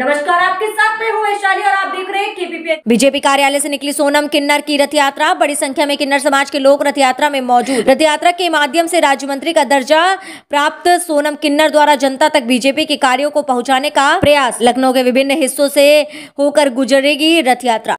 नमस्कार, आपके साथ मैं हूँ वैशाली और आप देख रहे हैं केपीपी बीजेपी कार्यालय से निकली सोनम किन्नर की रथ यात्रा बड़ी संख्या में किन्नर समाज के लोग रथ यात्रा में मौजूद। रथ यात्रा के माध्यम से राज्य मंत्री का दर्जा प्राप्त सोनम किन्नर द्वारा जनता तक बीजेपी के कार्यो को पहुँचाने का प्रयास। लखनऊ के विभिन्न हिस्सों से होकर गुजरेगी रथ यात्रा